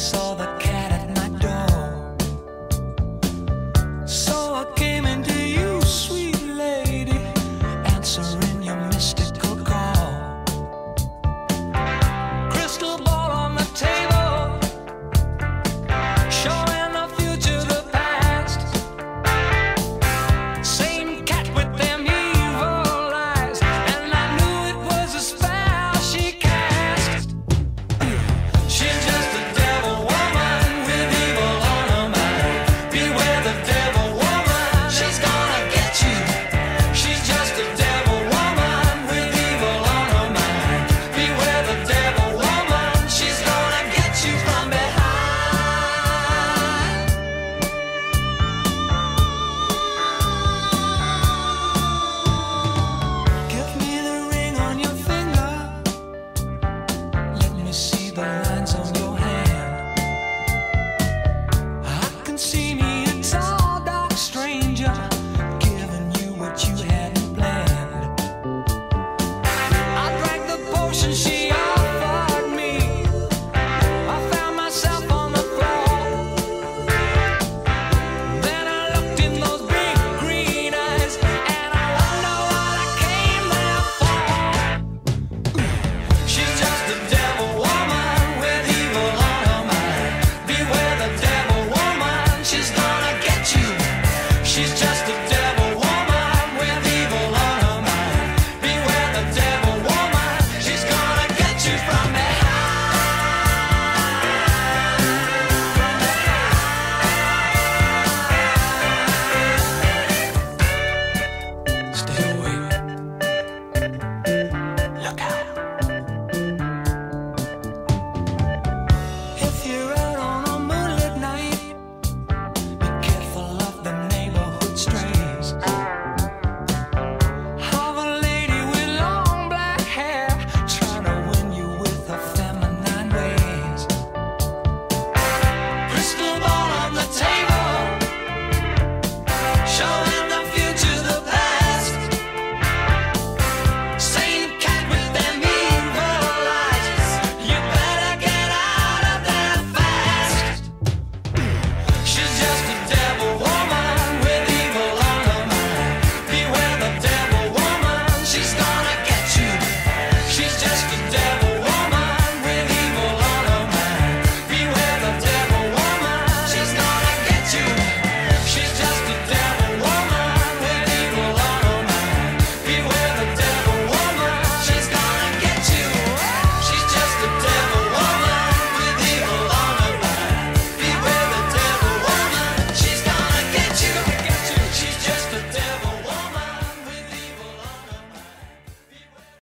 saw Stay.